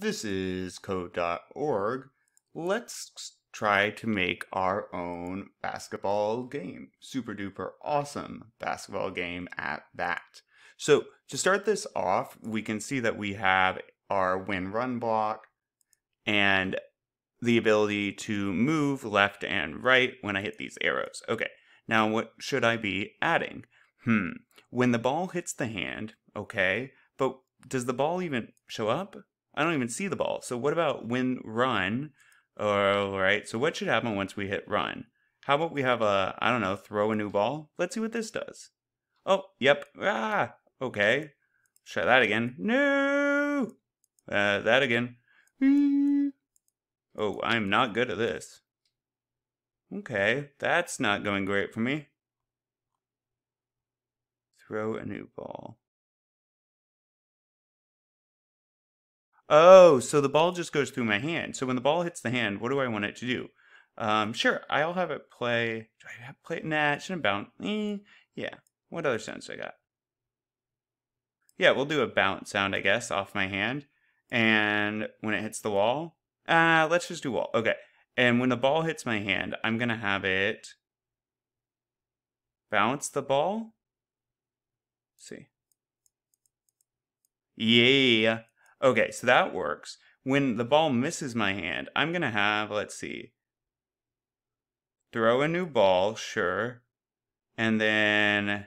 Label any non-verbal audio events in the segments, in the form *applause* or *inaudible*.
This is code.org. Let's try to make our own basketball game. Super duper awesome basketball game at that. So to start this off, we can see that we have our when run block and the ability to move left and right when I hit these arrows. Okay, now what should I be adding? Hmm, when the ball hits the hand, okay, but does the ball even show up? I don't even see the ball. So what about when run? All right. So what should happen once we hit run? How about we have a, I don't know, throw a new ball? Let's see what this does. Oh, yep. Ah, okay. Try that again. No. Uh, that again. Oh, I'm not good at this. Okay, that's not going great for me. Throw a new ball. Oh, so the ball just goes through my hand. So when the ball hits the hand, what do I want it to do? Um, sure, I'll have it play. Do I have play? Nah, it shouldn't bounce. Eh, yeah. What other sounds I got? Yeah, we'll do a bounce sound, I guess, off my hand. And when it hits the wall, uh, let's just do wall. Okay. And when the ball hits my hand, I'm going to have it bounce the ball. Let's see. Yeah. Okay, so that works. When the ball misses my hand, I'm going to have, let's see, throw a new ball, sure. And then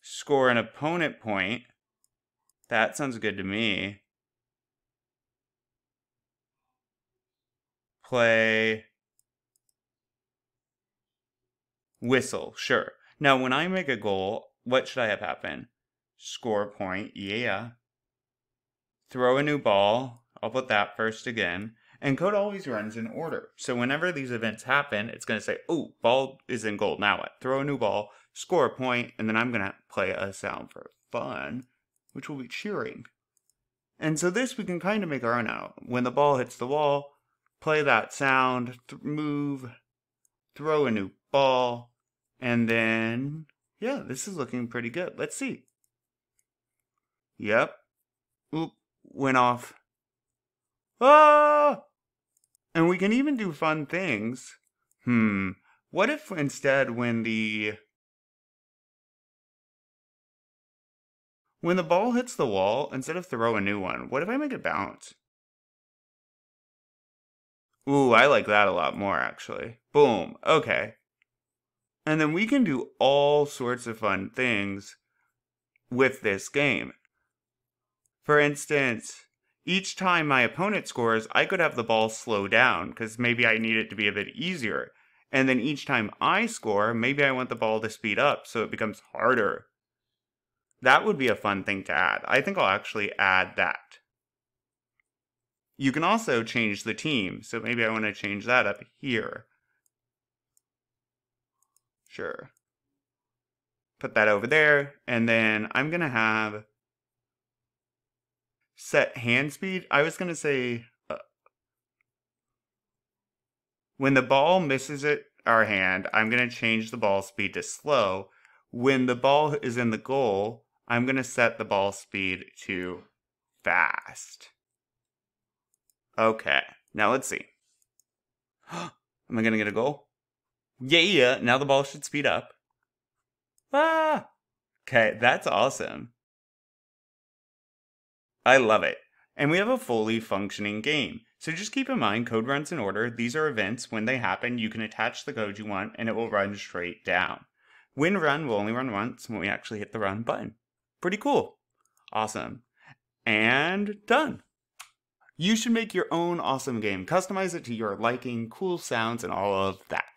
score an opponent point. That sounds good to me. Play whistle, sure. Now, when I make a goal, what should I have happen? Score point, yeah. Throw a new ball. I'll put that first again. And code always runs in order. So whenever these events happen, it's going to say, oh, ball is in goal. Now what? Throw a new ball, score a point, and then I'm going to play a sound for fun, which will be cheering. And so this we can kind of make our own out. When the ball hits the wall, play that sound, th- move, throw a new ball, and then, yeah, this is looking pretty good. Let's see. Yep. Oop, went off. Ah! And we can even do fun things. Hmm. What if instead when the when the ball hits the wall, instead of throw a new one, what if I make it bounce? Ooh, I like that a lot more actually. Boom. Okay. And then we can do all sorts of fun things with this game. For instance, each time my opponent scores, I could have the ball slow down because maybe I need it to be a bit easier. And then each time I score, maybe I want the ball to speed up so it becomes harder. That would be a fun thing to add. I think I'll actually add that. You can also change the team, so maybe I want to change that up here. Sure. Put that over there, and then I'm going to have set hand speed. I was going to say uh, when the ball misses it our hand, I'm going to change the ball speed to slow. When the ball is in the goal, I'm going to set the ball speed to fast. Okay, now let's see. *gasps* Am I going to get a goal? Yeah, yeah, now the ball should speed up. Ah! Okay, that's awesome. I love it. And we have a fully functioning game. So just keep in mind, code runs in order. These are events. When they happen, you can attach the code you want and it will run straight down. When run will only run once when we actually hit the run button. Pretty cool. Awesome. And done. You should make your own awesome game. Customize it to your liking, cool sounds, and all of that.